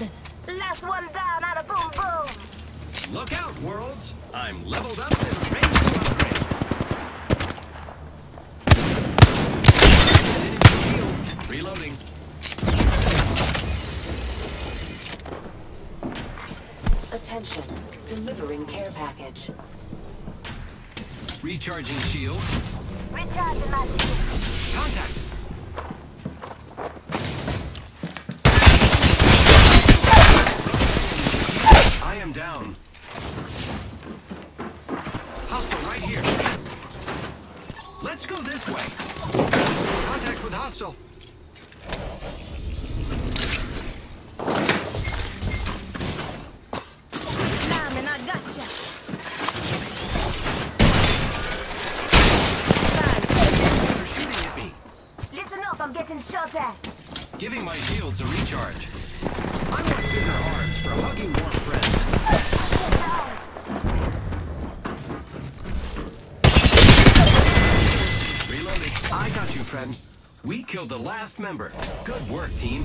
shield. Reload. Last one down out of boom boom. Look out, worlds! I'm leveled up and ready to upgrade. Enemy shield. Reloading. Attention. Delivering care package. Recharging shield. Recharging my shield. Contact. Let's go this way. Contact with hostile. I gotcha. They're shooting at me. Listen up, I'm getting shot at. Giving my shields a recharge. I got you, friend. We killed the last member. Good work, team.